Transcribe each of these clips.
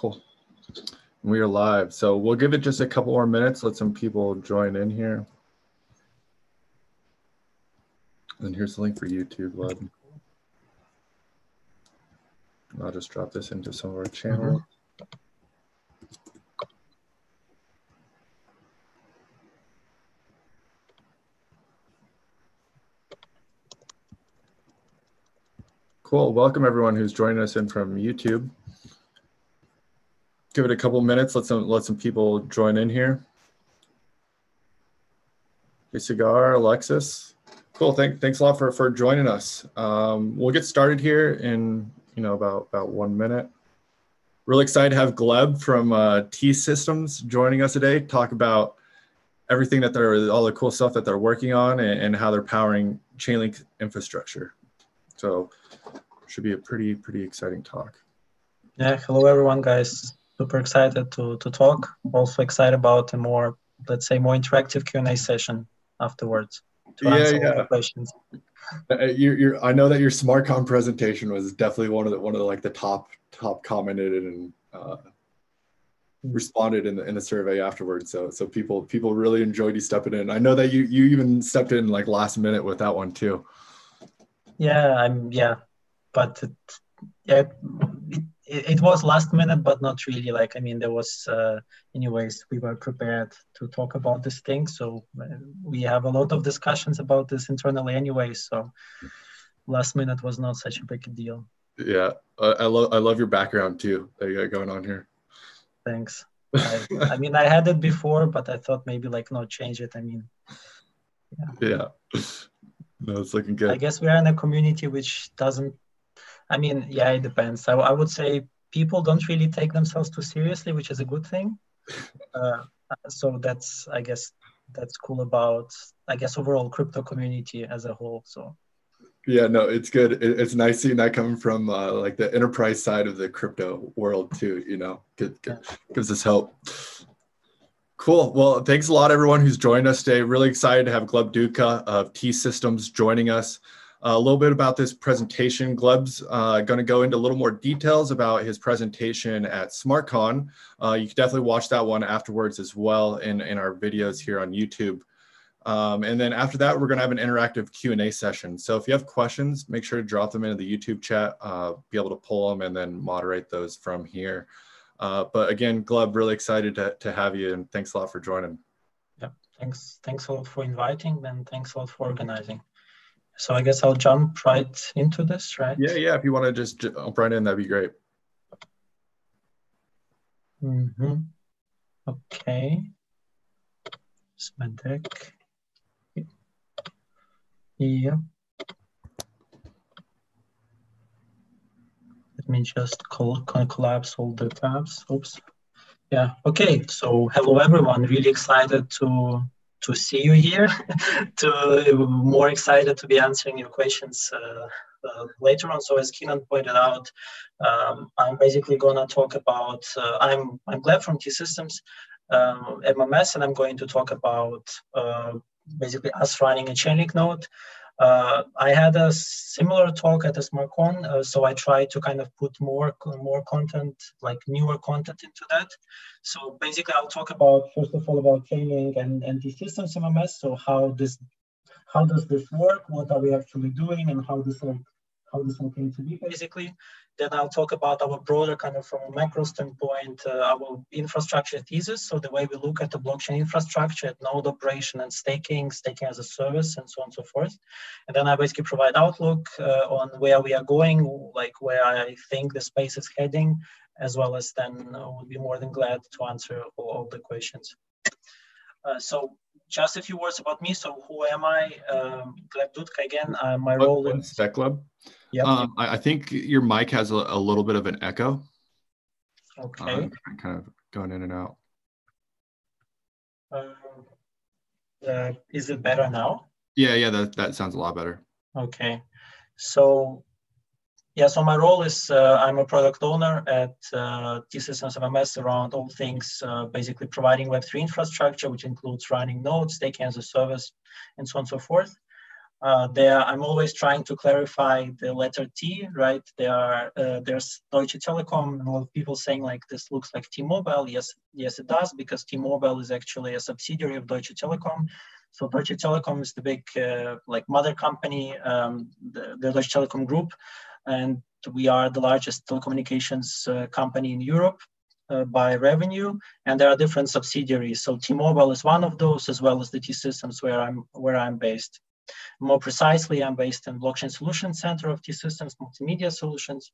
Cool. We are live. So we'll give it just a couple more minutes, let some people join in here. And here's the link for YouTube, Gleb. I'll just drop this into some of our channels. Mm -hmm. Cool. Welcome everyone who's joining us in from YouTube. Give it a couple minutes. Let some let some people join in here. Hey, Cigar, Alexis. Cool. Thank, thanks a lot for, for joining us. Um, we'll get started here in you know about about one minute. Really excited to have Gleb from uh, T Systems joining us today. Talk about everything that they're all the cool stuff that they're working on and, and how they're powering Chainlink infrastructure. So should be a pretty, pretty exciting talk. Yeah, hello everyone, guys. Super excited to, to talk. Also excited about a more, let's say, more interactive Q&A session afterwards to yeah, answer yeah. questions. Uh, you're, you're, I know that your SmartCon presentation was definitely one of the one of the like the top top commented and uh, responded in the in the survey afterwards. So so people people really enjoyed you stepping in. I know that you you even stepped in like last minute with that one too. Yeah, I'm yeah but it, yeah, it, it, was last minute, but not really. Like, I mean, there was, uh, anyways, we were prepared to talk about this thing. So uh, we have a lot of discussions about this internally anyway. So last minute was not such a big deal. Yeah, I love I love your background too that you got going on here. Thanks. I, I mean, I had it before, but I thought maybe like not change it. I mean, yeah. Yeah. No, it's looking good. I guess we are in a community which doesn't I mean, yeah, it depends. I, I would say people don't really take themselves too seriously, which is a good thing. Uh, so that's, I guess, that's cool about, I guess, overall crypto community as a whole. So. Yeah, no, it's good. It, it's nice seeing that coming from uh, like the enterprise side of the crypto world too. You know, good, good, gives us help. Cool. Well, thanks a lot, everyone who's joined us today. Really excited to have Gleb Dudka of T Systems joining us a little bit about this presentation. Gleb's uh, going to go into a little more details about his presentation at SmartCon. Uh, you can definitely watch that one afterwards as well in, in our videos here on YouTube. Um, and then after that, we're going to have an interactive Q&A session. So if you have questions, make sure to drop them into the YouTube chat, uh, be able to pull them and then moderate those from here. Uh, but again, Gleb, really excited to, to have you and thanks a lot for joining. Yeah, thanks. Thanks a lot for inviting and thanks a lot for organizing. So I guess I'll jump right into this, right? Yeah, yeah. If you want to just jump right in, that'd be great. Mm-hmm. Okay. It's my deck. Yeah. Let me just col collapse all the tabs. Oops. Yeah. Okay. So hello everyone. Really excited to to see you here, to more excited to be answering your questions uh, uh, later on. So as Keenan pointed out, um, I'm basically gonna talk about, uh, I'm, I'm Gleb from T-Systems, um, MMS, and I'm going to talk about uh, basically us running a Chainlink node uh, I had a similar talk at the SmartCon, uh, so I tried to kind of put more more content, like newer content into that. So basically, I'll talk about first of all about Chainlink and and T-Systems MMS. So how this how does this work? What are we actually doing, and how this like how this all came to be basically. Then I'll talk about our broader kind of from a macro standpoint, uh, our infrastructure thesis. So the way we look at the blockchain infrastructure, at node operation and staking, staking as a service and so on and so forth. And then I basically provide outlook uh, on where we are going, like where I think the space is heading, as well as then uh, would be more than glad to answer all, all the questions. Uh, so just a few words about me. So who am I? Um, Gleb Dudka again. Uh, my what, role in Spec Club. Yeah. Um, I, I, think your mic has a, a, little bit of an echo. Okay. Um, kind of going in and out. Um, uh, is it better now? Yeah, yeah, that, that sounds a lot better. Okay. So yeah, so my role is uh, I'm a product owner at uh, T-Systems MMS around all things uh, basically providing Web3 infrastructure, which includes running nodes, staking as a service, and so on and so forth. Uh, there, I'm always trying to clarify the letter T, right? There are uh, there's Deutsche Telekom, and a lot of people saying like this looks like T-Mobile. Yes, yes, it does because T-Mobile is actually a subsidiary of Deutsche Telekom. So Deutsche Telekom is the big uh, like mother company, um, the, the, Deutsche Telekom group, and we are the largest telecommunications uh, company in Europe. Uh, by revenue, and there are different subsidiaries. So T-Mobile is one of those, as well as the T-Systems where I'm where I'm based. More precisely, I'm based in Blockchain Solutions Center of T-Systems Multimedia Solutions.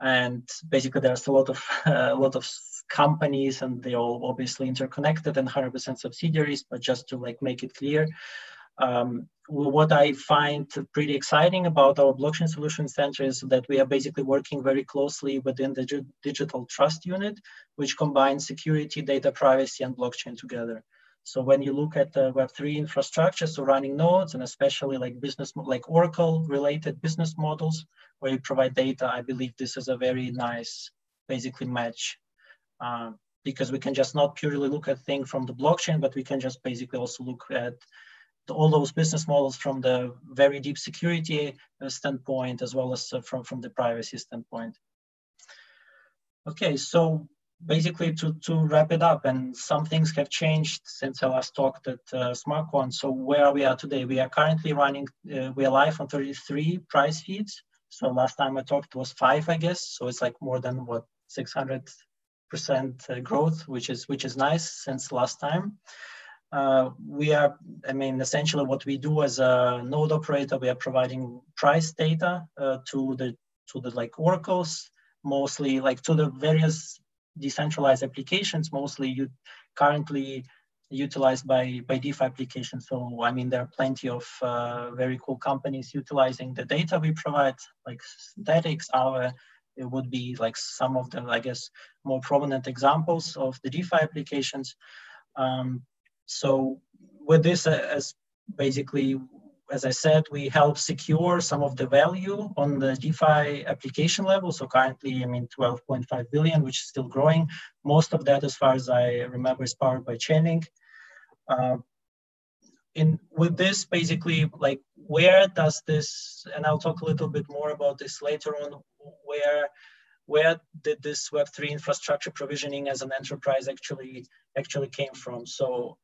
And basically there's a lot of a lot of companies and they all obviously interconnected and 100% subsidiaries, but just to like make it clear, um, what I find pretty exciting about our blockchain solution center is that we are basically working very closely within the digital trust unit, which combines security, data privacy, and blockchain together. So when you look at the Web3 infrastructure, so running nodes and especially like business, like Oracle related business models where you provide data, I believe this is a very nice basically match uh, because we can just not purely look at things from the blockchain, but we can just basically also look at all those business models from the very deep security uh, standpoint, as well as uh, from, from the privacy standpoint. Okay, so basically to, to wrap it up and some things have changed since I last talked at uh, SmartCon. So where we are today, we are currently running, uh, we are live on 33 price feeds. So last time I talked was five, I guess. So it's like more than what 600 percent uh, growth, which is which is nice since last time. Uh, we are, I mean, essentially what we do as a node operator, we are providing price data uh, to the to the like oracles, mostly like to the various decentralized applications, mostly you currently utilized by, by DeFi applications. So, I mean, there are plenty of uh, very cool companies utilizing the data we provide, like Synthetix, our, it would be like some of the, I guess, more prominent examples of the DeFi applications. Um, so with this uh, as basically as I said, we help secure some of the value on the DeFi application level. So currently, I mean, 12.5 billion, which is still growing. Most of that, as far as I remember, is powered by Chainlink. Uh, in with this, basically, like where does this, and I'll talk a little bit more about this later on, where where did this Web3 infrastructure provisioning as an enterprise actually actually came from? So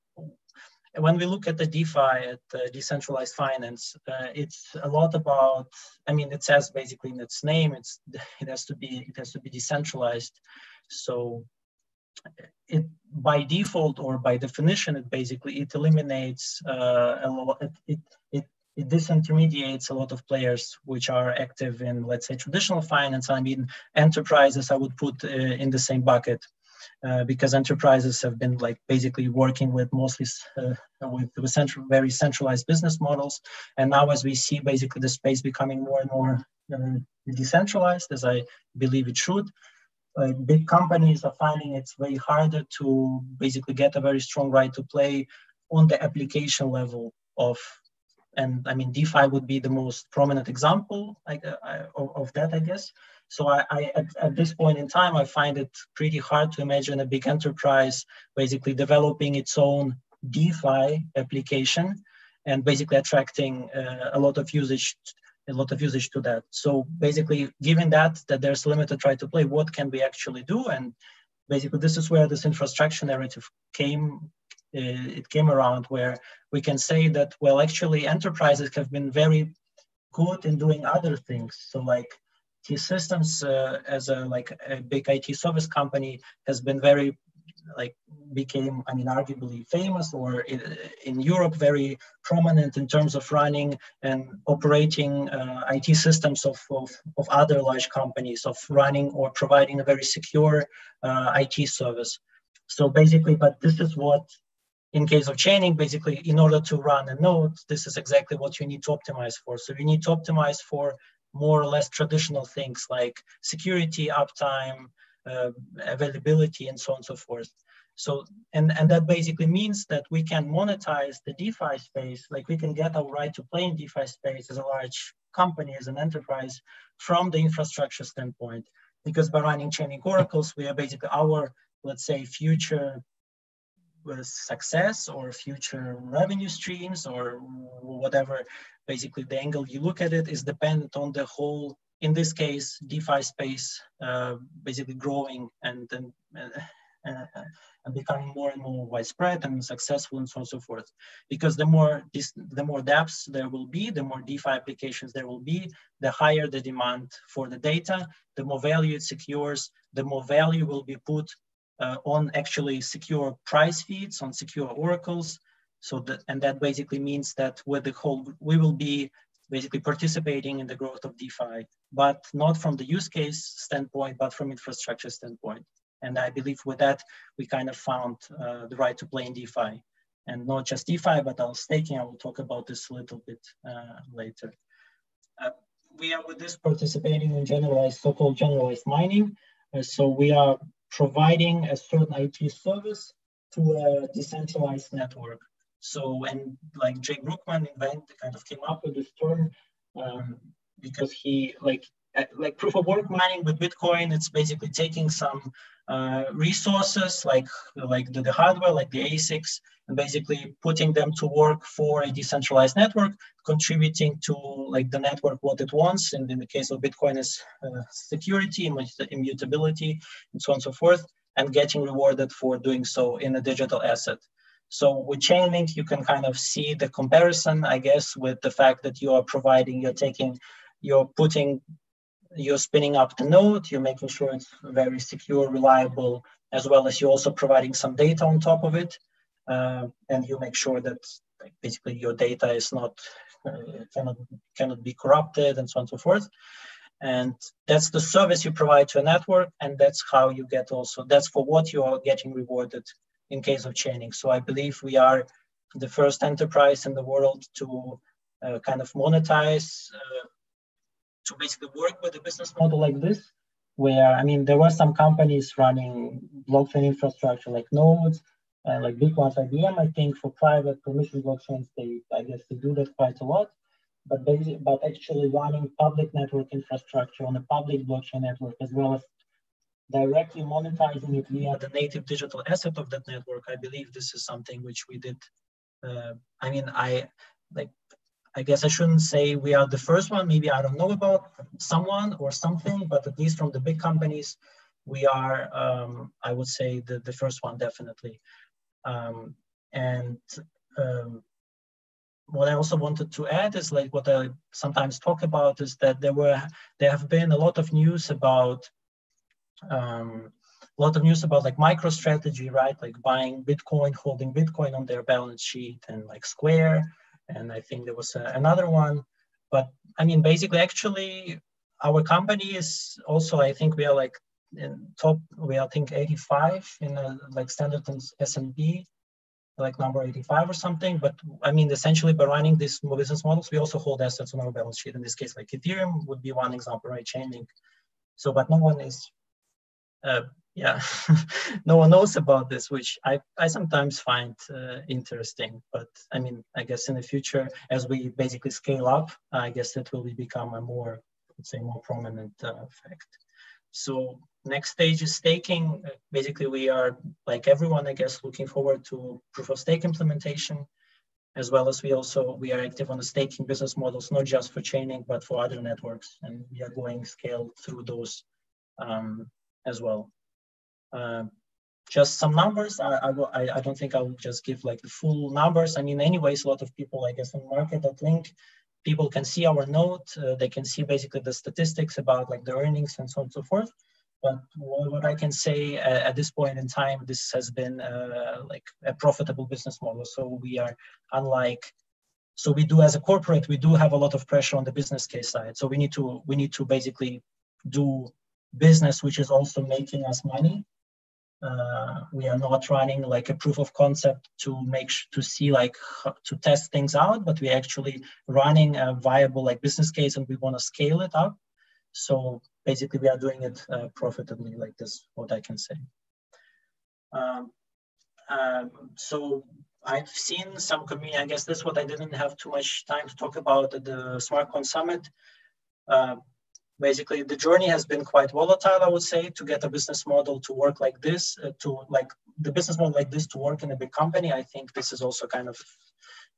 when we look at the DeFi, at the decentralized finance, uh, it's a lot about. I mean, it says basically in its name, it's it has to be it has to be decentralized. So, it by default or by definition, it basically it eliminates uh, a lot. It, it it it disintermediates a lot of players which are active in, let's say, traditional finance. I mean, enterprises I would put uh, in the same bucket uh, because enterprises have been like basically working with mostly uh, with, with central, very centralized business models. And now as we see basically the space becoming more and more uh, decentralized, as I believe it should, big companies are finding it's way harder to basically get a very strong right to play on the application level of and I mean DeFi would be the most prominent example like, uh, of, that, I guess. So I, I at, at, this point in time, I find it pretty hard to imagine a big enterprise basically developing its own DeFi application and basically attracting uh, a lot of usage a lot of usage to that. So basically, given that that there's limited try to play, what can we actually do? And basically, this is where this infrastructure narrative came. Uh, it came around where we can say that well, actually, enterprises have been very good in doing other things. So like T-Systems uh, as a like a big IT service company has been very like became I mean arguably famous or in, in Europe very prominent in terms of running and operating uh, IT systems of, of, of other large companies of running or providing a very secure uh, IT service. So basically, but this is what in case of Chainlink, basically, in order to run a node, this is exactly what you need to optimize for. So you need to optimize for more or less traditional things like security, uptime, uh, availability, and so on and so forth. So, and, and that basically means that we can monetize the DeFi space, like we can get our right to play in DeFi space as a large company, as an enterprise from the infrastructure standpoint. Because by running Chainlink oracles, we are basically our, let's say, future success or future revenue streams or whatever basically the angle you look at it is dependent on the whole in this case defi space uh, basically growing and and, uh, and becoming more and more widespread and successful and so on and so forth. Because the more this the more dApps there will be the more defi applications there will be the higher the demand for the data the more value it secures the more value will be put on actually secure price feeds, on secure oracles. So that, and that basically means that with the whole, we will be basically participating in the growth of DeFi, but not from the use case standpoint, but from infrastructure standpoint. And I believe with that, we kind of found uh, the right to play in DeFi. And not just DeFi, but our staking. I will talk about this a little bit uh, later. Uh, we are with this participating in generalized, so-called generalized mining. Uh, so we are providing a certain IP service to a decentralized network. So, and like Jake Brukhman invent kind of came up with this term um, because he like like proof of work mining with Bitcoin. It's basically taking some uh, resources like like the, the hardware, like the ASICs, and basically putting them to work for a decentralized network, contributing to like the network what it wants. And in the case of Bitcoin, is uh, security, immutability, and so on and so forth, and getting rewarded for doing so in a digital asset. So with Chainlink, you can kind of see the comparison, I guess, with the fact that you are providing, you're taking, you're putting you're spinning up the node, you're making sure it's very secure, reliable, as well as you're also providing some data on top of it. Uh, and you make sure that like, basically your data is not, uh, cannot, cannot be corrupted and so on and so forth. And that's the service you provide to a network. And that's how you get also, that's for what you are getting rewarded in case of Chainlink. So I believe we are the first enterprise in the world to uh, kind of monetize uh, to basically work with a business model like this, where I mean, there were some companies running blockchain infrastructure like nodes, uh, like big ones, IBM, I think for private permission blockchains, they I guess they do that quite a lot. But basically, but actually running public network infrastructure on a public blockchain network as well as directly monetizing it via the native digital asset of that network, I believe this is something which we did. Uh, I mean, I like I guess I shouldn't say we are the first one. Maybe I don't know about someone or something, but at least from the big companies, we are, um, I would say, the, the first one definitely. Um, and um, what I also wanted to add is like what I sometimes talk about is that there were there have been a lot of news about um, a lot of news about like MicroStrategy, right? Like buying Bitcoin, holding Bitcoin on their balance sheet, and like Square and I think there was uh, another one. But I mean, basically, actually, our company is also, I think we are like in top, we are, I think 85 in a, like standard S&P, like number 85 or something. But I mean, essentially by running these business models, we also hold assets on our balance sheet. In this case, like Ethereum would be one example, right? Chainlink. So, but no one is uh, yeah, no one knows about this, which I, I sometimes find uh, interesting. But I mean, I guess in the future, as we basically scale up, I guess it will become a more, let's say, more prominent uh. So next stage is staking. Basically, we are like everyone, I guess, looking forward to proof of stake implementation, as well as we also we are active on the staking business models, not just for Chainlink, but for other networks, and we are going scale through those um, as well. Uh, just some numbers. I, I, I, don't think I will just give like the full numbers. I mean, anyways, a lot of people, I guess, on market.link, people can see our note. Uh, they can see basically the statistics about like the earnings and so on and so forth. But what I can say uh, at this point in time, this has been uh, like a profitable business model. So we are unlike, so we do as a corporate, we do have a lot of pressure on the business case side. So we need to we need to basically do business which is also making us money uh, we are not running like a proof of concept to make to see like to test things out but we're actually running a viable like business case and we want to scale it up. So basically we are doing it uh, profitably like this what i can say. Um, um, so i've seen some community i guess that's what i didn't have too much time to talk about at the SmartCon summit. Uh, basically the journey has been quite volatile i would say to get a business model to work like this uh, to like the business model like this to work in a big company. I think this is also kind of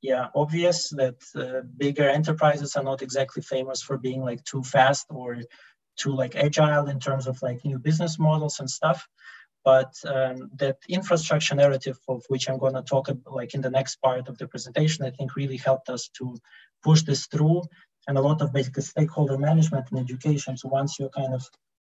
yeah obvious that uh, bigger enterprises are not exactly famous for being like too fast or too like agile in terms of like new business models and stuff. But um, that infrastructure narrative of which i'm going to talk about, like in the next part of the presentation i think really helped us to push this through and a lot of basically stakeholder management and education. So once you're kind of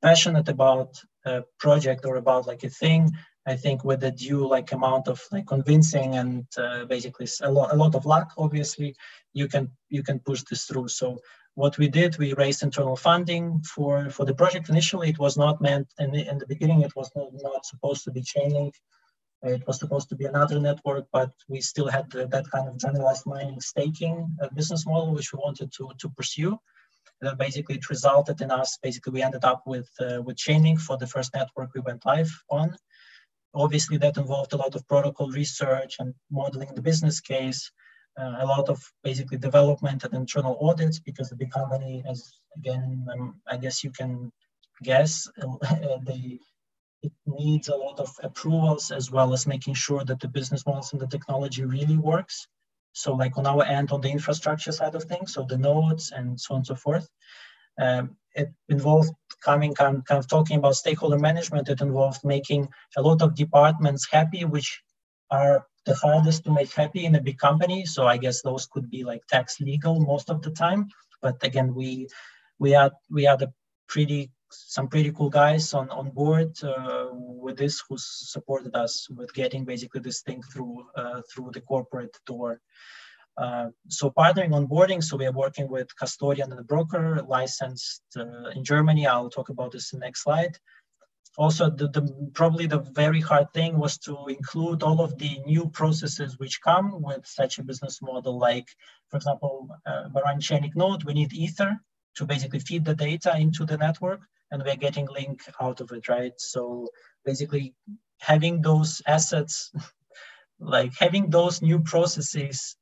passionate about a project or about like a thing, I think with the due like amount of like convincing and uh, basically a lot, a lot of luck, obviously, you can you can push this through. So what we did, we raised internal funding for for the project. Initially, it was not meant, in the, in the beginning, it was not, not supposed to be Chainlink. It was supposed to be another network, but we still had that kind of generalized mining staking uh, business model, which we wanted to, to pursue. And basically it resulted in us, basically we ended up with, uh, with Chainlink for the first network we went live on. Obviously that involved a lot of protocol research and modeling the business case, uh, a lot of basically development and internal audits because the big company, as again, um, I guess you can guess, they it needs a lot of approvals as well as making sure that the business models and the technology really works. So like on our end, on the infrastructure side of things, so the nodes and so on and so forth. Um, it involved coming kind, kind of talking about stakeholder management. It involved making a lot of departments happy, which are the hardest to make happy in a big company. So I guess those could be like tax legal most of the time. But again, we we had we had a pretty some pretty cool guys on, on board uh, with this who supported us with getting basically this thing through uh, through the corporate door. Uh, so partnering onboarding, so we are working with custodian and the broker licensed uh, in Germany. I'll talk about this in the next slide. Also, the, the, probably the very hard thing was to include all of the new processes which come with such a business model. Like, for example, uh, Chainlink node, we need Ether to basically feed the data into the network and we're getting link out of it, right? So basically having those assets, like having those new processes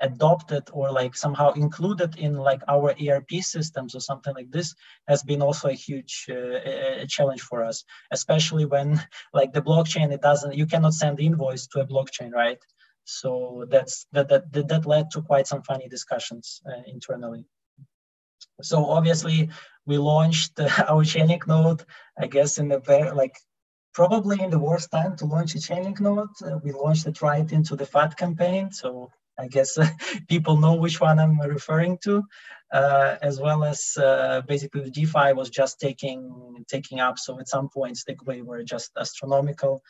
adopted or like somehow included in like our ERP systems or something like this has been also a huge uh, a challenge for us, especially when like the blockchain, it doesn't, you cannot send the invoice to a blockchain, right? So that's that that that led to quite some funny discussions uh, internally. So obviously we launched our Chainlink node, I guess in the very like probably in the worst time to launch a Chainlink node. Uh, we launched it right into the FUD campaign. So I guess uh, people know which one I'm referring to, uh, as well as uh, basically the DeFi was just taking taking up. So at some points the gwei were just astronomical.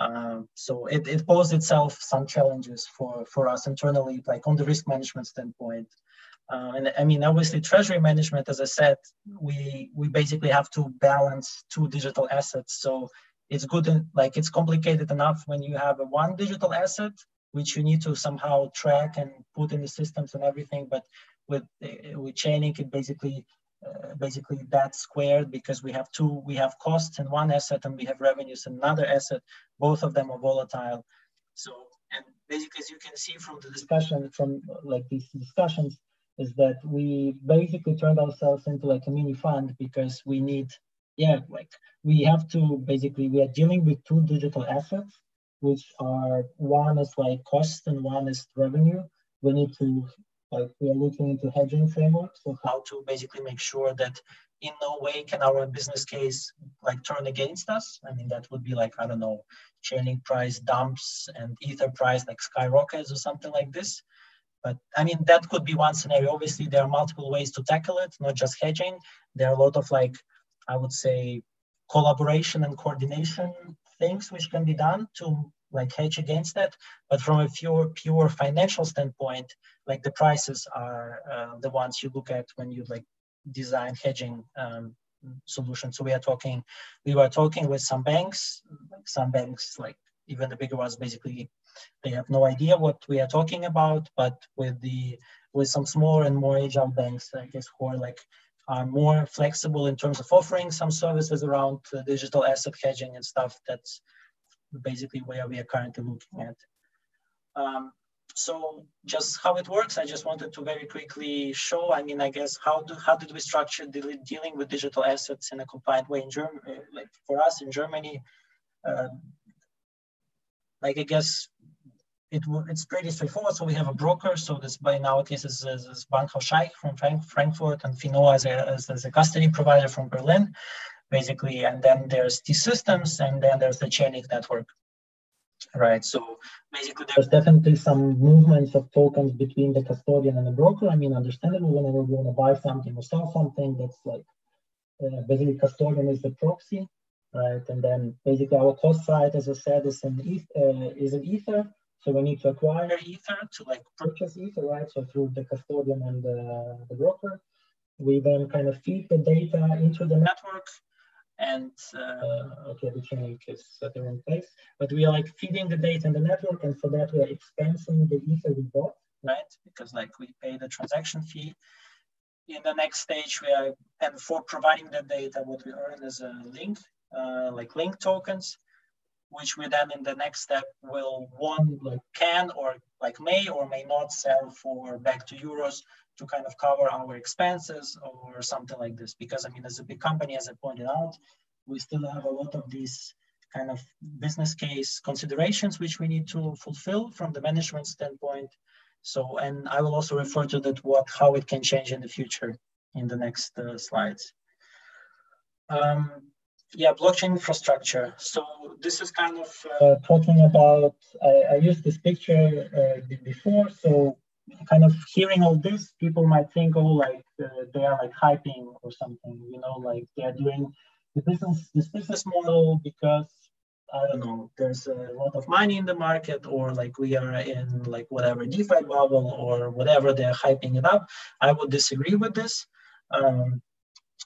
Um, so it, it posed itself some challenges for, for us internally, like on the risk management standpoint. Uh, and I mean, obviously, treasury management, as I said, we we basically have to balance two digital assets. So it's good, in, like it's complicated enough when you have a one digital asset, which you need to somehow track and put in the systems and everything. But with uh, with Chainlink, it basically uh, basically that's squared because we have two, we have costs in one asset and we have revenues in another asset. Both of them are volatile. So and basically, as you can see from the discussion, from like these discussions is that we basically turned ourselves into like a mini fund because we need, yeah, like we have to basically, we are dealing with two digital assets, which are one is like cost and one is revenue. We need to, like, we are looking into hedging frameworks so how to basically make sure that in no way can our business case like turn against us. I mean, that would be like, I don't know, Chainlink price dumps and ether price like skyrockets or something like this. But I mean, that could be one scenario. Obviously, there are multiple ways to tackle it, not just hedging. There are a lot of like, I would say, collaboration and coordination things which can be done to like hedge against that. But from a pure pure financial standpoint, like the prices are uh, the ones you look at when you like design hedging um, solutions. So we are talking, we were talking with some banks, like some banks like even the bigger ones basically they have no idea what we are talking about, but with the with some smaller and more agile banks, I guess, who are like are more flexible in terms of offering some services around uh, digital asset hedging and stuff. That's basically where we are currently looking at. Um, so just how it works, I just wanted to very quickly show, I mean, I guess, how, do, how did we structure de- dealing with digital assets in a compliant way in Germany, like for us in Germany, uh, like I guess it it's pretty straightforward. So we have a broker. So this by now case is, is, is Bankhaus Scheich from Frank, Frankfurt and Finoa as a, as, as, a custody provider from Berlin, basically. And then there's T-Systems and then there's the Chainlink network right? So basically, there's definitely some movements of tokens between the custodian and the broker. I mean, understandable whenever you want to buy something or sell something, that's like uh, basically custodian is the proxy, right? And then basically our cost side, as I said, is an uh, is an ether. So we need to acquire ether to like purchase ether, right? So through the custodian and the, the broker, we then kind of feed the data into the network and uh, okay, the chain is set in place. But we are like feeding the data in the network, and for that we are expensing the ether we bought, right? Because like we pay the transaction fee. In the next stage, we are and for providing the data, what we earn is a link, uh, like link tokens, which we then in the next step will one like can or like may or may not sell for back to euros to kind of cover our expenses or something like this. Because I mean, as a big company, as I pointed out, we still have a lot of these kind of business case considerations which we need to fulfill from the management standpoint. So, and I will also refer to that what how it can change in the future in the next uh, slides. Um, yeah, blockchain infrastructure. So this is kind of uh, talking about. I, I, used this picture uh, before. So kind of hearing all this, people might think, oh, like uh, they are like hyping or something, you know, like they are doing the business, this business model because I don't know, there's a lot of money in the market, or like we are in like whatever DeFi bubble or whatever they're hyping it up. I would disagree with this. Um,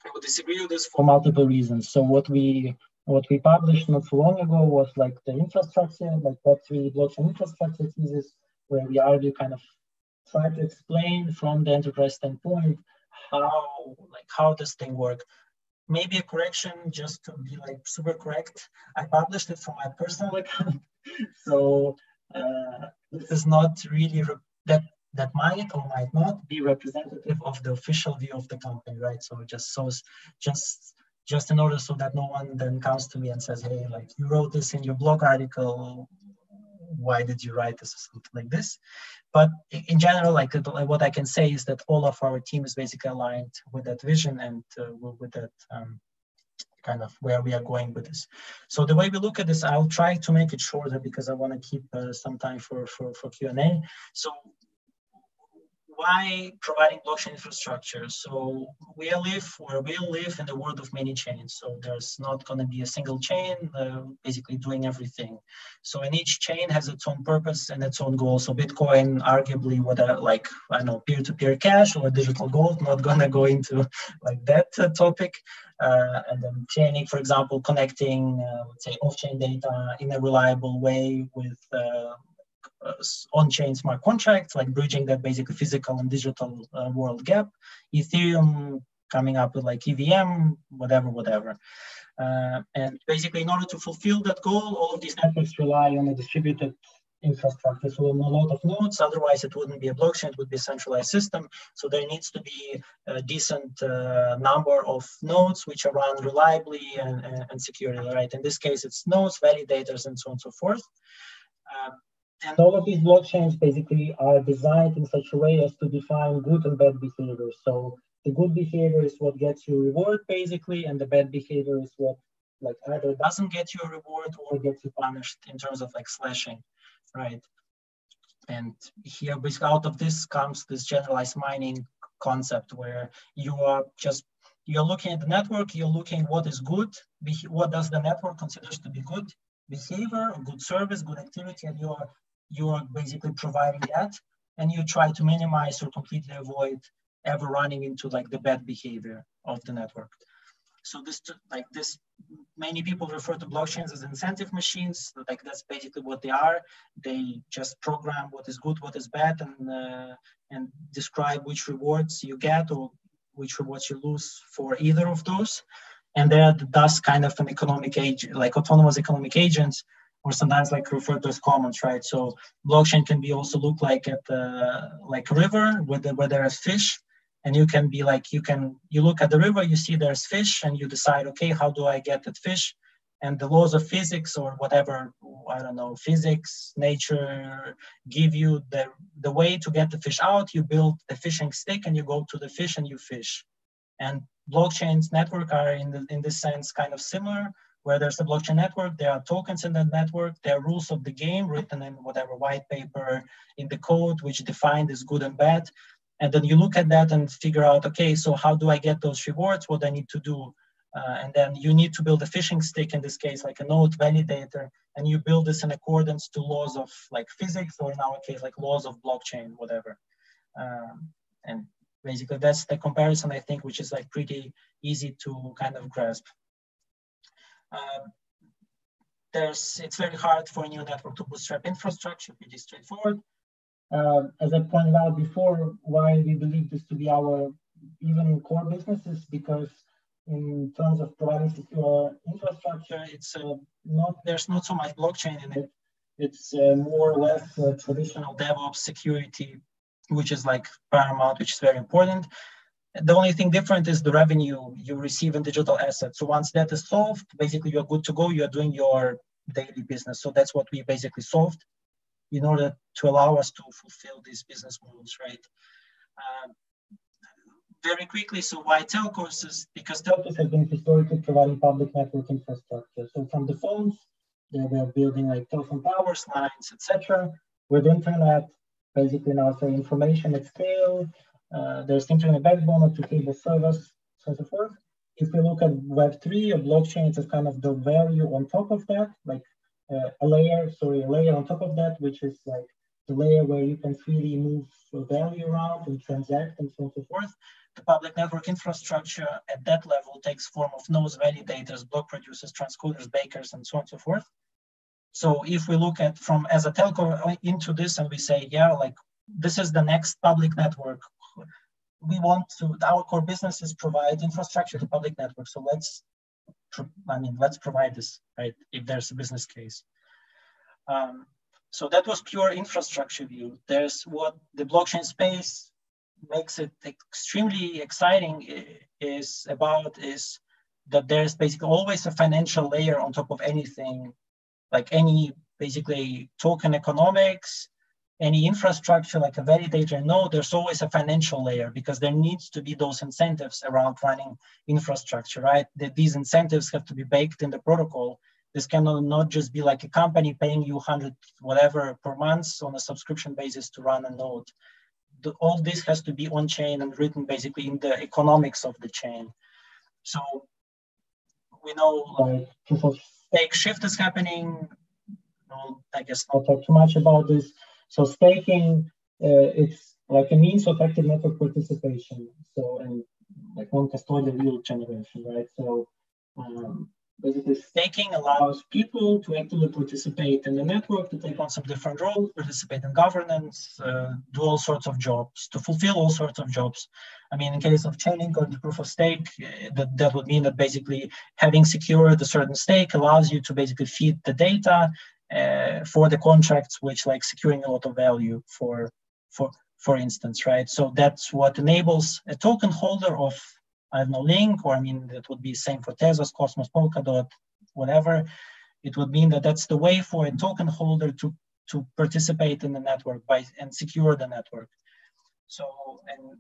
I would disagree with this for multiple reasons. So what we what we published not so long ago was like the infrastructure, like Web3 blockchain infrastructure thesis, where we argue kind of try to explain from the enterprise standpoint how like how this thing work maybe a correction just to be like super correct i published it from my personal account. So uh, this is not really that that might or might not be representative of the official view of the company right? So just so just just in order so that no one then comes to me and says hey like you wrote this in your blog article. Why did you write this? or something like this. But in general like what i can say is that all of our team is basically aligned with that vision and uh, with that um, kind of where we are going with this. So the way we look at this i'll try to make it shorter because i want to keep uh, some time for for, for q&a so why providing blockchain infrastructure? So we live or will live in the world of many chains. So there's not going to be a single chain uh, basically doing everything. So and each chain has its own purpose and its own goal. So Bitcoin, arguably, a, like I don't know peer-to-peer cash or digital gold. Not going to go into like that uh, topic. Uh, and then Chainlink, for example, connecting uh, let's say off-chain data in a reliable way with uh, on-chain smart contracts, like bridging that basically physical and digital uh, world gap. Ethereum coming up with like EVM, whatever, whatever. Uh, and basically, in order to fulfill that goal, all of these networks rely on a distributed infrastructure. So a lot of nodes, otherwise it wouldn't be a blockchain, it would be a centralized system. So there needs to be a decent uh, number of nodes which are run reliably and, and, and securely, right? In this case, it's nodes, validators, and so on and so forth. Uh, and all of these blockchains basically are designed in such a way as to define good and bad behavior. So the good behavior is what gets you reward basically, and the bad behavior is what like either doesn't get you a reward or gets you punished in terms of like slashing, right? And here, basically out of this comes this generalized mining concept where you are just you're looking at the network, you're looking what is good, what does the network considers to be good behavior, good service, good activity, and you're you are basically providing that and you try to minimize or completely avoid ever running into like the bad behavior of the network. So this like this, many people refer to blockchains as incentive machines. Like that's basically what they are. They just program what is good, what is bad, and uh, and describe which rewards you get or which rewards you lose for either of those. And they're thus kind of an economic agent, like autonomous economic agents or sometimes like referred to as commons, right? So blockchain can be also look like at the like river where, the, where there is fish, and you can be like you can you look at the river, you see there's fish, and you decide, okay, how do I get that fish? And the laws of physics or whatever I don't know, physics, nature give you the the way to get the fish out. You build a fishing stick and you go to the fish and you fish. And blockchains network are in the, in this sense kind of similar where there's a blockchain network, there are tokens in that network, there are rules of the game written in whatever white paper in the code, which define this good and bad. And then you look at that and figure out, okay, so how do I get those rewards? What I need to do? Uh, and then you need to build a fishing stick in this case, like a node validator, and you build this in accordance to laws of like physics, or in our case, like laws of blockchain, whatever. Um, and basically that's the comparison I think, which is like pretty easy to kind of grasp. Um, there's, it's very hard for a new network to bootstrap infrastructure, pretty straightforward. Uh, as I pointed out before, why we believe this to be our even core business is because in terms of providing secure infrastructure, it's uh, not there's not so much blockchain in it. It's uh, more or less uh, traditional DevOps security, which is like paramount, which is very important. The only thing different is the revenue you receive in digital assets. So once that is solved, basically you're good to go. You're doing your daily business. So that's what we basically solved in order to allow us to fulfill these business models, right? Um, very quickly, so why telcos is because telcos have been historically providing public network infrastructure. So from the phones, they were building like telephone towers, lines, etc. With internet, basically now say information at scale, uh, there's internet backbone to cable service, so so forth. If we look at Web3 or blockchain, it's kind of the value on top of that, like uh, a layer, sorry, a layer on top of that, which is like the layer where you can freely move value around and transact and so on and so forth. The public network infrastructure at that level takes form of nodes, validators, block producers, transcoders, bakers, and so on and so forth. So if we look at from as a telco into this and we say, yeah, like this is the next public network we want to, our core business is provide infrastructure to public networks. So let's, I mean, let's provide this, right? If there's a business case. Um, so that was pure infrastructure view. There's what the blockchain space makes it extremely exciting is about is that there's basically always a financial layer on top of anything, like any basically token economics, any infrastructure like a validator node, there's always a financial layer because there needs to be those incentives around running infrastructure, right? That these incentives have to be baked in the protocol. This cannot not just be like a company paying you 100 whatever per month on a subscription basis to run a node. The, all this has to be on chain and written basically in the economics of the chain. So we know like proof of stake shift is happening. I guess not talk too much about this so staking, uh, it's like a means of active network participation. So, and like non-custodial yield generation, right? So, um, basically staking allows people to actively participate in the network, to take on some different roles, participate in governance, uh, do all sorts of jobs, to fulfill all sorts of jobs. I mean, in case of Chainlink or the proof of stake, uh, that, that would mean that basically having secured a certain stake allows you to basically feed the data uh, for the contracts which like securing a lot of value for for for instance right? So that's what enables a token holder of i don't know link or i mean that would be same for tezos cosmos polkadot whatever. It would mean that that's the way for a token holder to to participate in the network by and secure the network. So and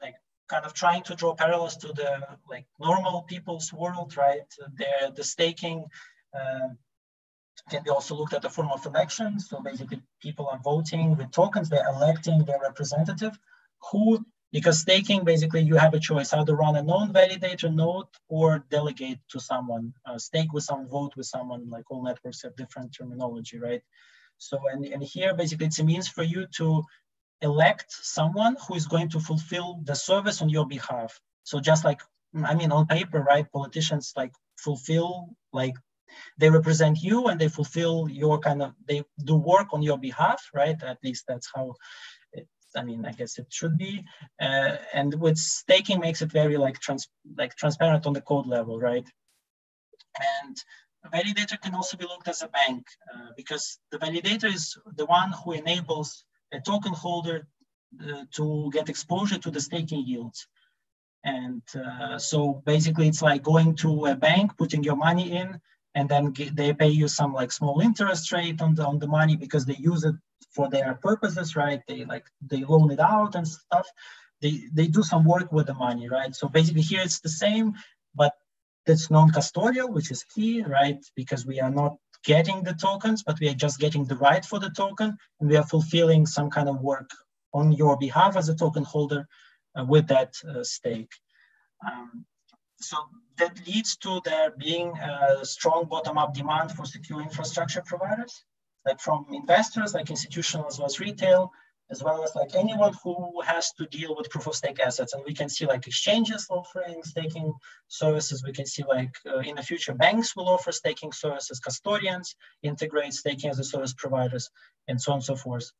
like kind of trying to draw parallels to the like normal people's world right? The the staking uh, can be also looked at the form of election. So basically people are voting with tokens, they're electing their representative who, because staking, basically you have a choice, either run a non-validator node or delegate to someone, uh, stake with someone, vote with someone, like all networks have different terminology, right? So, and, and here basically it's a means for you to elect someone who is going to fulfill the service on your behalf. So just like, I mean, on paper, right, politicians like fulfill like they represent you and they fulfill your kind of they do work on your behalf right? At least that's how i mean i guess it should be. Uh, and with staking makes it very like trans like transparent on the code level right? And a validator can also be looked as a bank uh, because the validator is the one who enables a token holder uh, to get exposure to the staking yields. And uh, so basically it's like going to a bank, putting your money in, and then they pay you some like small interest rate on the, on the money because they use it for their purposes, right? They like, they loan it out and stuff. They, they do some work with the money, right? So basically here it's the same, but it's non-custodial, which is key, right? Because we are not getting the tokens, but we are just getting the right for the token, and we are fulfilling some kind of work on your behalf as a token holder uh, with that uh, stake. Um, so that leads to there being a strong bottom-up demand for secure infrastructure providers, like from investors, like institutional as well as retail, as well as like anyone who has to deal with proof of stake assets. And we can see like exchanges offering staking services. We can see like uh, in the future, banks will offer staking services, custodians integrate staking as a service providers, and so on and so forth.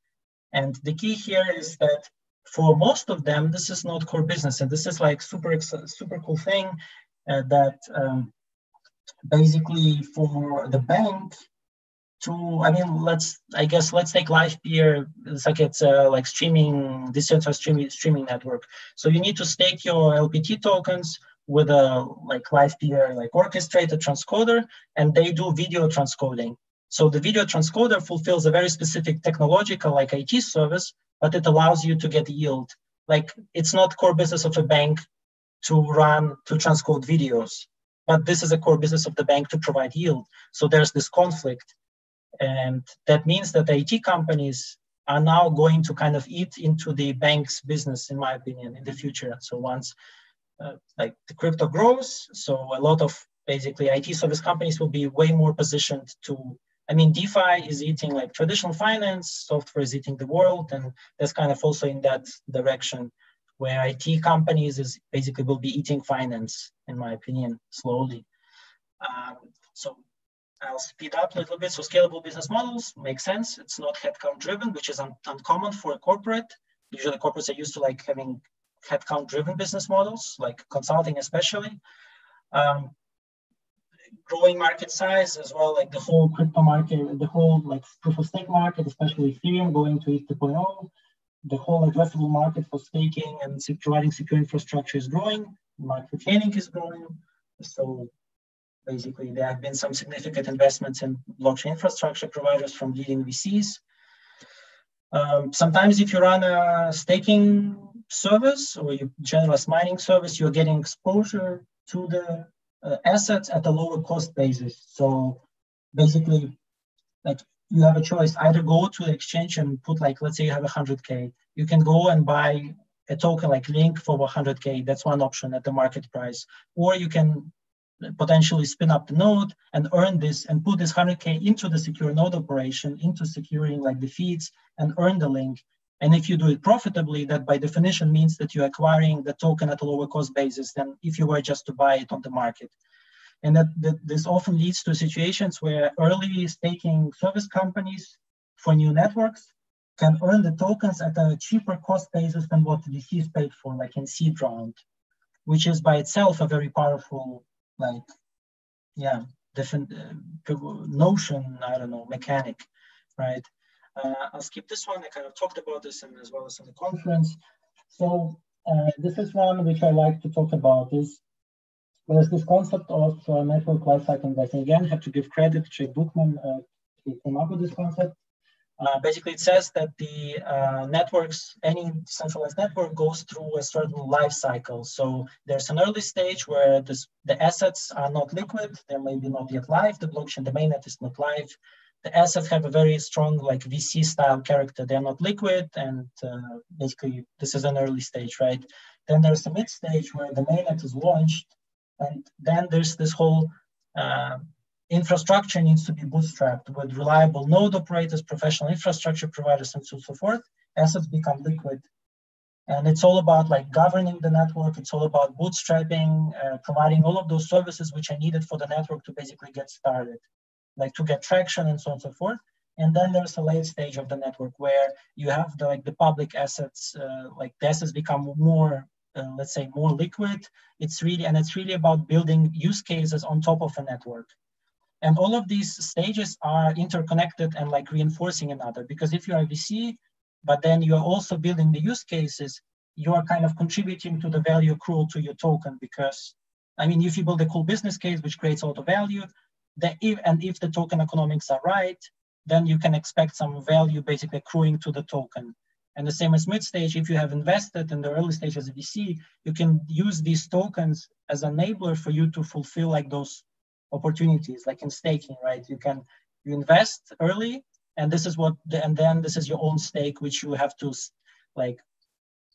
And the key here is that for most of them, this is not core business. And this is like super, super cool thing uh, that um, basically for the bank, to i mean let's i guess let's take Livepeer it's like it's uh, like streaming decentralized streaming streaming network. So you need to stake your lpt tokens with a like Livepeer like orchestrated transcoder and they do video transcoding so the video transcoder fulfills a very specific technological like it service but it allows you to get yield like it's not core business of a bank to run to transcode videos but this is a core business of the bank to provide yield so there's this conflict and that means that IT companies are now going to kind of eat into the bank's business, in my opinion, in the future. So once uh, like the crypto grows, so a lot of basically IT service companies will be way more positioned to. I mean, DeFi is eating like traditional finance, software is eating the world, and that's kind of also in that direction where IT companies is basically will be eating finance, in my opinion, slowly. Um, so I'll speed up a little bit. So scalable business models make sense. It's not headcount driven, which is un uncommon for a corporate. Usually corporates are used to like having headcount driven business models, like consulting especially. Um, growing market size as well, like the whole crypto market, the whole like proof of stake market, especially Ethereum going to ETH 2.0. The whole addressable market for staking and providing secure infrastructure is growing. Market chaining is growing. So Basically, there have been some significant investments in blockchain infrastructure providers from leading VCs. Um, sometimes if you run a staking service or you generalist mining service, you're getting exposure to the uh, assets at a lower cost basis. So basically, like you have a choice, either go to the exchange and put like, let's say you have 100K, you can go and buy a token like Link for 100K. That's one option at the market price. Or you can potentially spin up the node and earn this and put this 100K into the secure node operation, into securing like the feeds and earn the link. And if you do it profitably, that by definition means that you're acquiring the token at a lower cost basis than if you were just to buy it on the market. And that, that this often leads to situations where early staking service companies for new networks can earn the tokens at a cheaper cost basis than what the VCs paid for, like in seed round, which is by itself a very powerful like yeah different uh, notion i don't know mechanic right i'll skip this one. I kind of talked about this and as well as in the conference. So uh, this is one which i like to talk about is there's this concept of uh, network lifecycle investing. Again have to give credit to Jake Brukhman uh, he came up with this concept. Uh, basically, it says that the uh, networks, any centralized network goes through a certain life cycle. So there's an early stage where this, the assets are not liquid, they're maybe not yet live, the blockchain, the mainnet is not live. The assets have a very strong like VC style character. They're not liquid and uh, basically this is an early stage, right? Then there's a mid stage where the mainnet is launched and then there's this whole uh, infrastructure needs to be bootstrapped with reliable node operators, professional infrastructure providers, and so, so forth. Assets become liquid. And it's all about like governing the network. It's all about bootstrapping, uh, providing all of those services which are needed for the network to basically get started, like to get traction and so on and so forth. And then there's a late stage of the network where you have the like the public assets, uh, like the assets become more, uh, let's say, more liquid. It's really and it's really about building use cases on top of a network And all of these stages are interconnected and like reinforcing another because if you're a VC, but then you're also building the use cases, you are kind of contributing to the value accrual to your token because I mean, if you build a cool business case which creates a lot of value, then if, and if the token economics are right, then you can expect some value basically accruing to the token. And the same as mid stage, if you have invested in the early stage as a VC, you can use these tokens as enabler for you to fulfill like those opportunities, like in staking, right? You can you invest early, and this is what, the, and then this is your own stake, which you have to like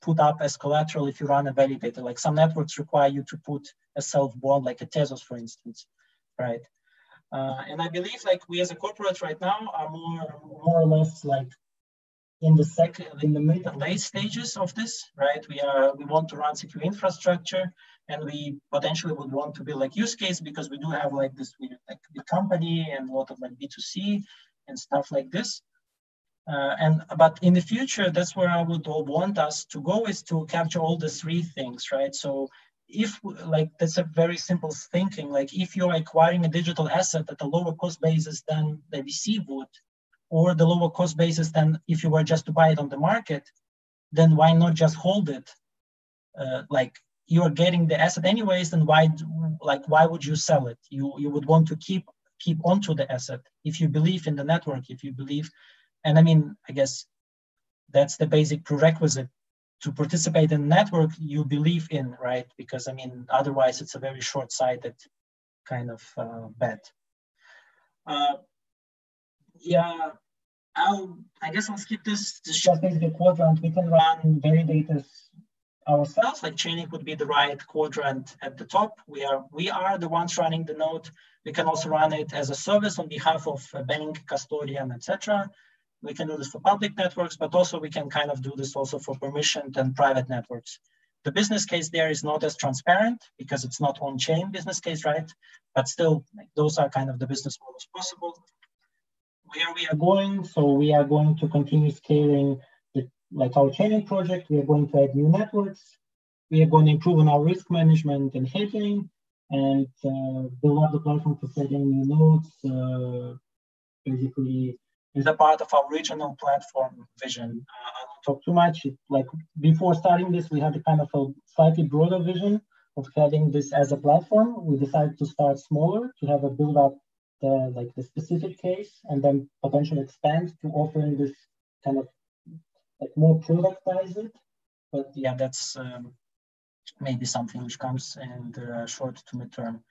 put up as collateral if you run a validator. Like some networks require you to put a self bond, like a Tezos, for instance, right? Uh, and I believe like we as a corporate right now are more more or less like in the second in the mid and late stages of this, right? We are we want to run secure infrastructure and we potentially would want to build like use case because we do have like this like big company and a lot of like B2C and stuff like this. Uh, and but in the future, that's where I would want us to go is to capture all the three things, right? So if like that's a very simple thinking, like if you're acquiring a digital asset at a lower cost basis than the VC would, or the lower cost basis than if you were just to buy it on the market, then why not just hold it? Uh, like you are getting the asset anyways, then why like why would you sell it? You you would want to keep keep onto the asset if you believe in the network, if you believe, and I mean I guess that's the basic prerequisite to participate in network you believe in, right? Because I mean otherwise it's a very short-sighted kind of uh, bet. Uh, yeah, I'll, I guess I'll skip this. This just basically quadrant. We can run validators ourselves, like Chainlink would be the right quadrant at the top. We are we are the ones running the node. We can also run it as a service on behalf of a bank, custodian, etc. We can do this for public networks, but also we can kind of do this also for permissioned and private networks. The business case there is not as transparent because it's not on-chain business case, right? But still, those are kind of the business models possible. Where we are going, so we are going to continue scaling the, like our Chainlink project, we are going to add new networks. We are going to improve on our risk management and hedging and uh, build up the platform for setting new nodes. Uh, basically, is a part of our regional platform vision. Uh, I won't talk too much. Like before starting this, we had a kind of a slightly broader vision of having this as a platform. We decided to start smaller to have a build up the like the specific case and then potentially expand to offering this kind of like more productize it. But yeah, that's um, maybe something which comes in the short to midterm.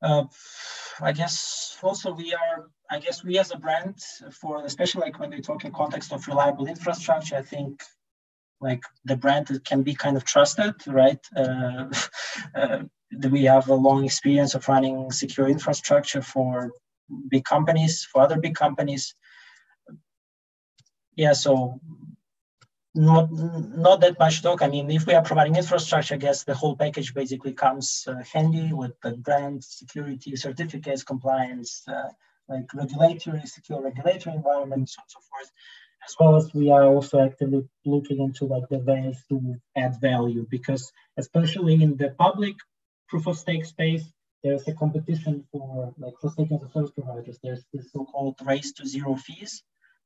Uh, I guess also we are, I guess we as a brand for, especially like when we talk in context of reliable infrastructure, I think like the brand can be kind of trusted, right? Uh, uh, we have a long experience of running secure infrastructure for big companies, for other big companies yeah, so not not that much talk. I mean, if we are providing infrastructure, I guess the whole package basically comes uh, handy with the brand security, certificates, compliance, uh, like regulatory, secure regulatory environment, so on and so forth. As well as we are also actively looking into like the ways to add value because especially in the public proof of stake space, there's a competition for like for staking as a service providers. There's this so-called race to zero fees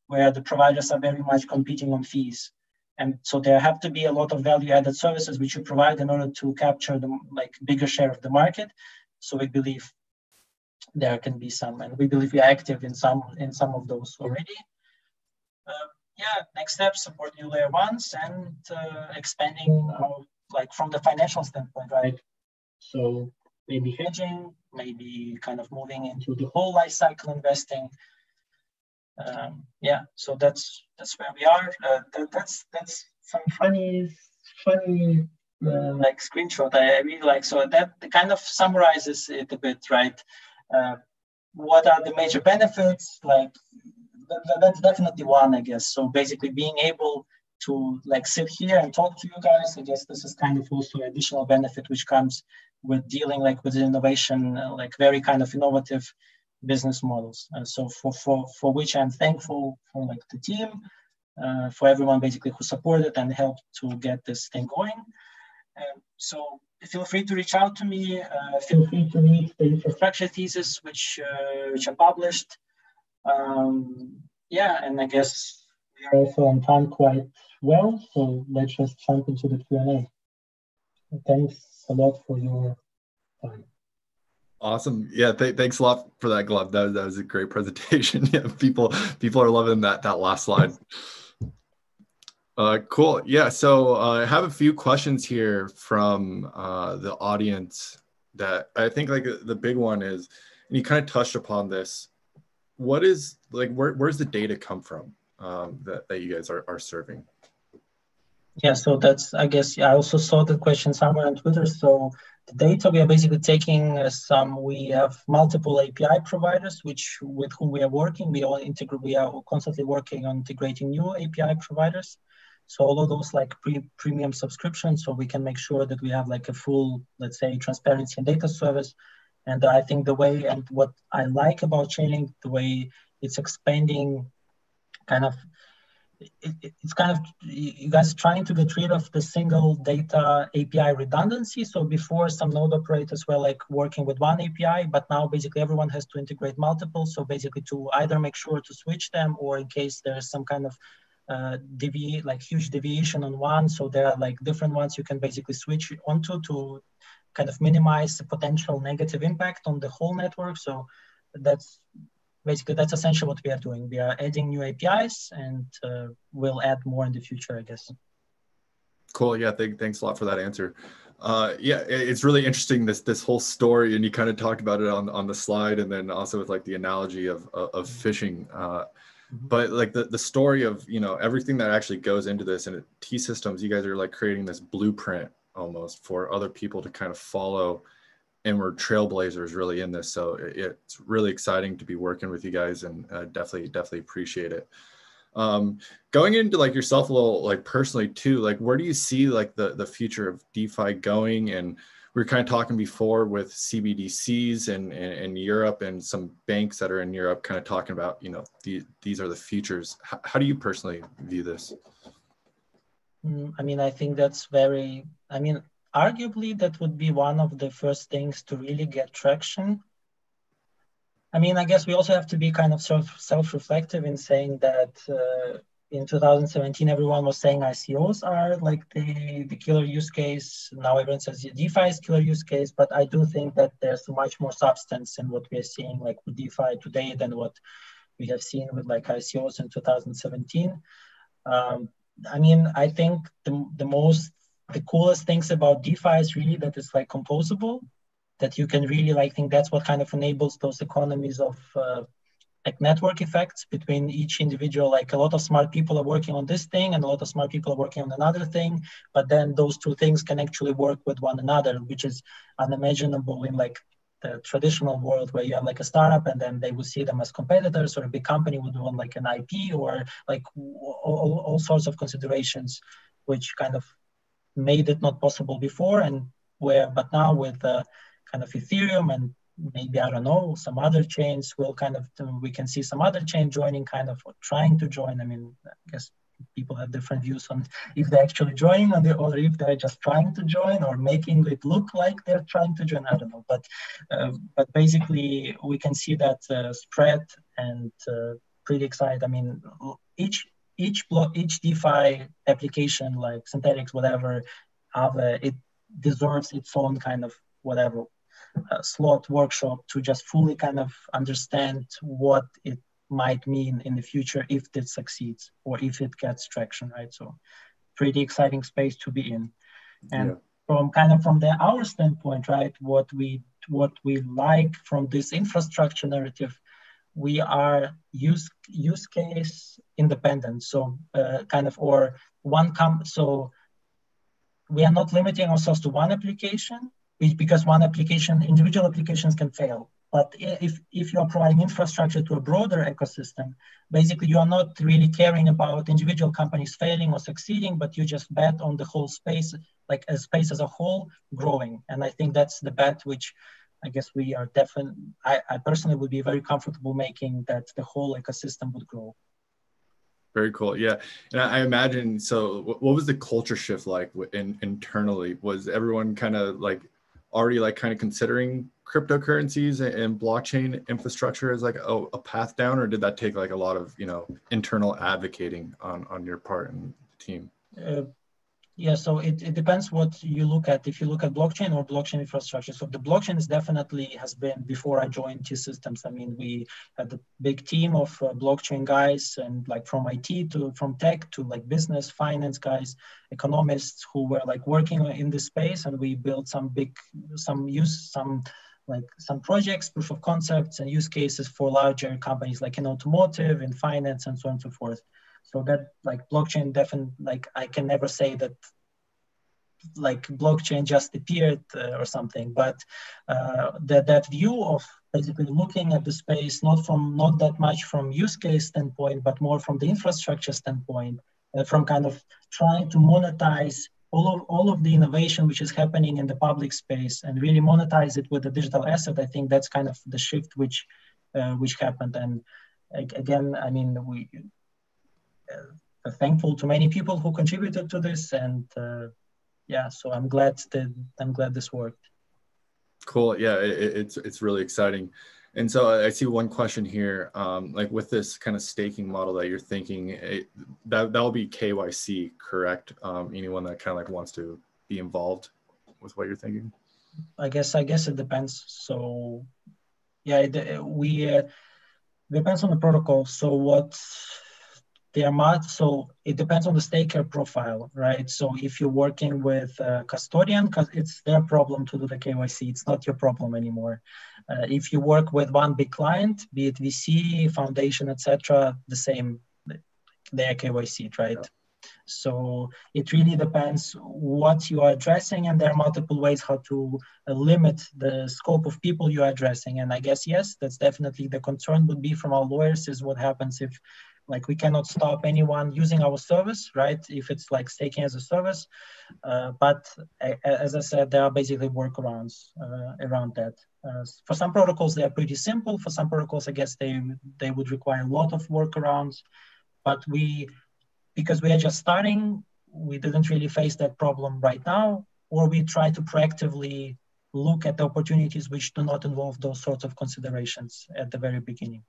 where the providers are very much competing on fees. And so there have to be a lot of value added services which you provide in order to capture the like bigger share of the market. So we believe there can be some, and we believe we are active in some in some of those already. Uh, yeah, next step, support new layer ones and uh, expanding our, like from the financial standpoint, right? So maybe hedging, maybe kind of moving into the whole life cycle investing, um, yeah, so that's that's where we are. Uh, that, that's that's some funny funny uh, like screenshot I really like. So that kind of summarizes it a bit, right? Uh, what are the major benefits? Like that, that's definitely one, I guess. So basically, being able to like sit here and talk to you guys, I guess this is kind of also additional benefit which comes with dealing like with innovation, uh, like very kind of innovative business models. Uh, so for, for, for which I'm thankful for like the team, uh, for everyone basically who supported and helped to get this thing going. Um, so feel free to reach out to me. Uh, feel free to read the infrastructure thesis, which uh, which are published. Um, yeah, and I guess we are also on time quite well. So let's just jump into the Q and A. Thanks a lot for your time. Awesome. Yeah. Th- thanks a lot for that, Gleb. That, that was a great presentation. yeah. People, people are loving that, that last slide. Uh, cool. Yeah. So uh, I have a few questions here from uh, the audience that I think like the big one is, and you kind of touched upon this. What is like, where, where's the data come from um, that, that you guys are, are serving? Yeah, so that's, I guess, I also saw the question somewhere on Twitter. So the data we are basically taking some, we have multiple API providers, which with whom we are working. We all integrate, we are constantly working on integrating new API providers. So all of those like pre premium subscriptions, so we can make sure that we have like a full, let's say, transparency and data service. And I think the way and what I like about Chainlink, the way it's expanding kind of it, it, it's kind of you guys trying to get rid of the single data API redundancy. So before some node operators were like working with one API, but now basically everyone has to integrate multiple. So basically to either make sure to switch them or in case there's some kind of uh, deviate like huge deviation on one. So there are like different ones you can basically switch onto to kind of minimize the potential negative impact on the whole network. So that's basically that's essentially what we are doing. We are adding new APIs and uh, we'll add more in the future, I guess. Cool. Yeah. Th- thanks a lot for that answer. Uh, yeah, it's really interesting this this whole story, and you kind of talked about it on on the slide, and then also with like the analogy of of, fishing. Uh, but like the the story of you know everything that actually goes into this, and T-Systems, you guys are like creating this blueprint almost for other people to kind of follow and we're trailblazers really in this. So it's really exciting to be working with you guys and uh, definitely, definitely appreciate it. Um, going into like yourself a little like personally too, like where do you see like the, the future of DeFi going? And we were kind of talking before with CBDCs and in Europe and some banks that are in Europe kind of talking about, you know, the, these are the futures. How, how do you personally view this? Mm, I mean, I think that's very, I mean, arguably that would be one of the first things to really get traction. I mean, I guess we also have to be kind of self self-reflective in saying that uh, in 2017 everyone was saying ICOs are like the, the killer use case. Now everyone says DeFi is killer use case, but I do think that there's much more substance in what we're seeing like with DeFi today than what we have seen with like ICOs in 2017. Um, I mean, I think the, the most the coolest things about DeFi is really that it's like composable, that you can really like think that's what kind of enables those economies of uh, like network effects between each individual. Like a lot of smart people are working on this thing, and a lot of smart people are working on another thing. But then those two things can actually work with one another, which is unimaginable in like the traditional world where you have like a startup and then they would see them as competitors or a big company would want like an IP or like all, all sorts of considerations which kind of made it not possible before and where but now with uh, kind of ethereum and maybe i don't know some other chains will kind of we can see some other chain joining kind of trying to join. I mean i guess people have different views on if they're actually joining or if they're just trying to join or making it look like they're trying to join. I don't know. But uh, but basically we can see that uh, spread and uh, pretty excited. I mean each each block, each DeFi application, like Synthetix, whatever, have a, it deserves its own kind of whatever slot workshop to just fully kind of understand what it might mean in the future if it succeeds or if it gets traction, right? So, pretty exciting space to be in, and. Yeah. From kind of from the our standpoint, right? What we what we like from this infrastructure narrative we are use use case independent so uh, kind of or one com so we are not limiting ourselves to one application because one application individual applications can fail but if if you are providing infrastructure to a broader ecosystem basically you are not really caring about individual companies failing or succeeding but you just bet on the whole space like a space as a whole growing and i think that's the bet which I guess we are definitely, I, personally would be very comfortable making that the whole ecosystem would grow. Very cool. Yeah, and I, imagine. So, what, was the culture shift like in, internally? Was everyone kind of like already like kind of considering cryptocurrencies and blockchain infrastructure as like a, a, path down, or did that take like a lot of you know internal advocating on on your part and the team? Uh, yeah, so it, it depends what you look at. If you look at blockchain or blockchain infrastructure, so the blockchain is definitely has been before I joined T-Systems. I mean, we had a big team of uh, blockchain guys and like from IT to from tech to like business, finance guys, economists who were like working in this space, and we built some big, some use some like some projects, proof of concepts, and use cases for larger companies like in automotive, in finance, and so on and so forth so that like blockchain definitely like i can never say that like blockchain just appeared uh, or something but uh, that that view of basically looking at the space not from not that much from use case standpoint but more from the infrastructure standpoint uh, from kind of trying to monetize all of all of the innovation which is happening in the public space and really monetize it with a digital asset i think that's kind of the shift which uh, which happened. And again i mean we thankful to many people who contributed to this and uh, yeah so i'm glad that i'm glad this worked. Cool. Yeah it, it's it's really exciting. And so i see one question here um, like with this kind of staking model that you're thinking it, that that'll be kyc correct? Um, anyone that kind of like wants to be involved with what you're thinking? I guess i guess it depends. So yeah it, we uh, depends on the protocol. So what they are much so it depends on the staker profile right so if you're working with a custodian because it's their problem to do the kyc it's not your problem anymore uh, if you work with one big client be it vc foundation etc the same their kyc right yeah. So it really depends what you are addressing, and there are multiple ways how to uh, limit the scope of people you are addressing. And I guess yes, that's definitely the concern would be from our lawyers is what happens if like we cannot stop anyone using our service, right? If it's like staking as a service. Uh, but as I said, there are basically workarounds uh, around that. Uh, for some protocols, they are pretty simple. For some protocols, I guess they they would require a lot of workarounds. But we, because we are just starting, we didn't really face that problem right now, or we try to proactively look at the opportunities which do not involve those sorts of considerations at the very beginning.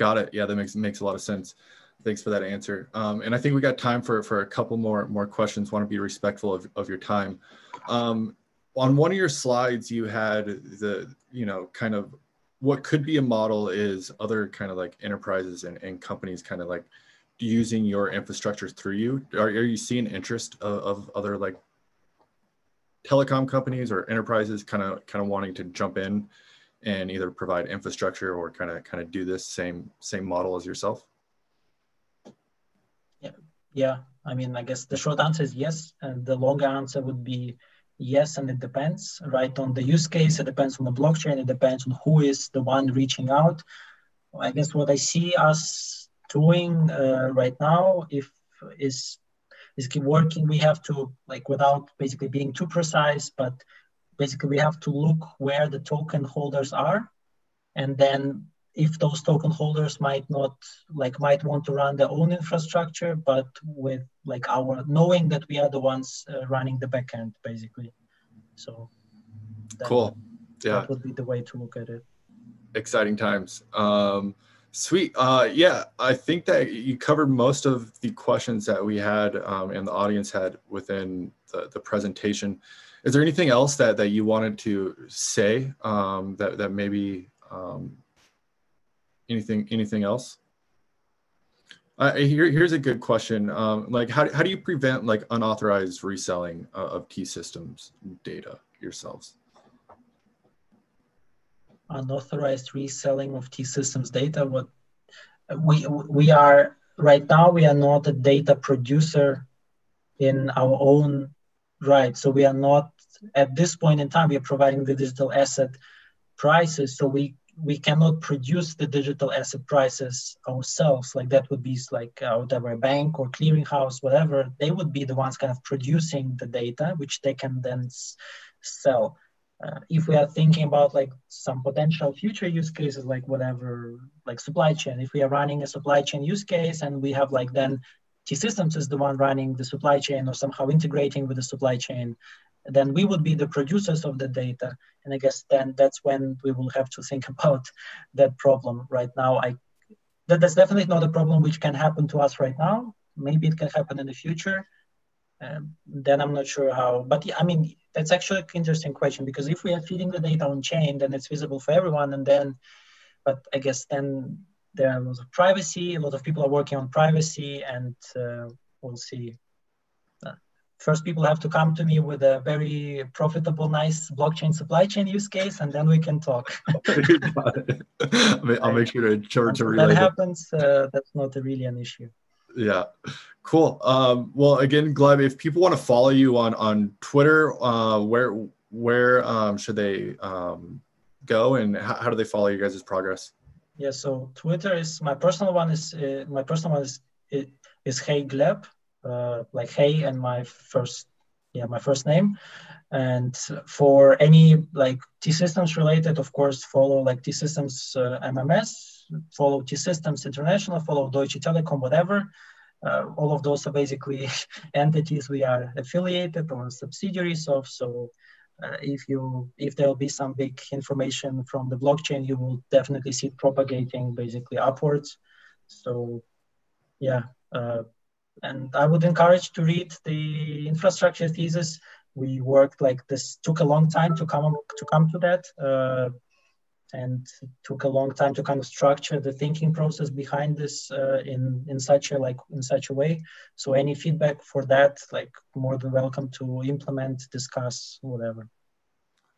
Got it. Yeah, that makes makes a lot of sense. Thanks for that answer. Um, and I think we got time for for a couple more more questions. Want to be respectful of, of your time. Um, on one of your slides, you had the you know kind of what could be a model is other kind of like enterprises and, and companies kind of like using your infrastructure through you. Are, are you seeing interest of, of other like telecom companies or enterprises kind of kind of wanting to jump in and either provide infrastructure or kind of kind of do this same same model as yourself? Yeah, yeah. I mean, I guess the short answer is yes, and the longer answer would be yes, and it depends, right? On the use case, it depends on the blockchain, it depends on who is the one reaching out. I guess what I see us doing uh, right now, if is is keep working. We have to like without basically being too precise, but basically we have to look where the token holders are. And then if those token holders might not like might want to run their own infrastructure but with like our knowing that we are the ones uh, running the backend basically. So that, cool. Yeah. that would be the way to look at it. Exciting times. Um sweet. Uh yeah i think that you covered most of the questions that we had um, and the audience had within the, the presentation is there anything else that that you wanted to say um, that that maybe um, anything anything else? Uh, here, here's a good question. Um, like, how, how do you prevent like unauthorized reselling uh, of T-Systems data yourselves? Unauthorized reselling of T-Systems data. What we we are right now, we are not a data producer in our own Right. So we are not at this point in time. We are providing the digital asset prices, so we we cannot produce the digital asset prices ourselves. Like that would be like uh, whatever a bank or clearinghouse, whatever. They would be the ones kind of producing the data, which they can then s- sell. uh, if we are thinking about like some potential future use cases, like whatever, like supply chain, if we are running a supply chain use case and we have like then T-Systems is the one running the supply chain or somehow integrating with the supply chain, then we would be the producers of the data. And I guess then that's when we will have to think about that problem. Right now, I that, that's definitely not a problem which can happen to us right now. Maybe it can happen in the future. Um, then I'm not sure how, but yeah, I mean, that's actually an interesting question because if we are feeding the data on chain, then it's visible for everyone. And then, but I guess then there are a lot of privacy, a lot of people are working on privacy and uh, we'll see first people have to come to me with a very profitable, nice blockchain supply chain use case, and then we can talk. I'll make sure to sure to relay that happens. Uh, that's not really an issue. Yeah, cool. Um, well, again, Gleb, if people want to follow you on on Twitter, uh, where where um, should they um, go, and how, how do they follow you guys' progress? Yeah, so Twitter is my personal one is uh, my personal one is is Hey Gleb uh, like hey and my first yeah my first name. And for any like t-systems related of course follow like t-systems uh, mms follow t-systems international follow deutsche telekom whatever. Uh, all of those are basically entities we are affiliated or subsidiaries of so uh, if you if there'll be some big information from the blockchain you will definitely see it propagating basically upwards so yeah uh, and I would encourage to read the infrastructure thesis. We worked like this took a long time to come to come to that, and took a long time to kind of structure the thinking process behind this uh, in in such a like in such a way. So any feedback for that, like more than welcome to implement, discuss, whatever.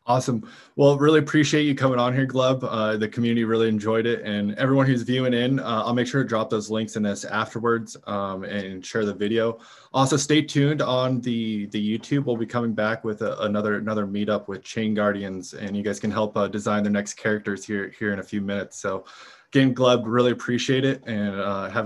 Awesome. Well, really appreciate you coming on here, Gleb. Uh, the community really enjoyed it, and everyone who's viewing in, uh, I'll make sure to drop those links in this afterwards um, and share the video. Also, stay tuned on the the YouTube. We'll be coming back with a, another another meetup with ChainGuardians, and you guys can help uh, design their next characters here here in a few minutes. So, again, Gleb, really appreciate it, and uh, have.